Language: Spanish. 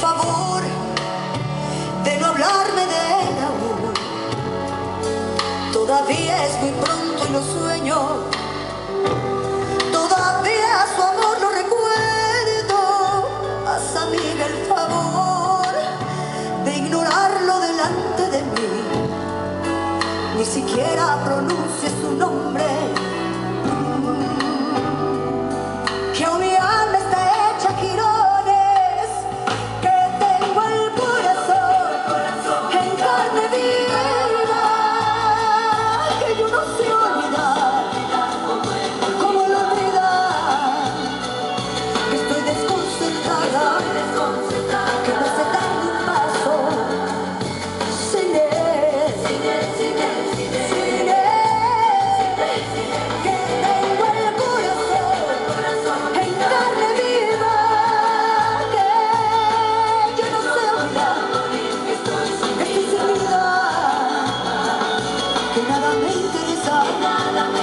favor de no hablarme del amor. Todavía es muy pronto y lo sueño. Todavía su amor lo recuerdo. Haz amiga el favor de ignorarlo delante de mí. Ni siquiera pronuncie su nombre. me interesa nada. Me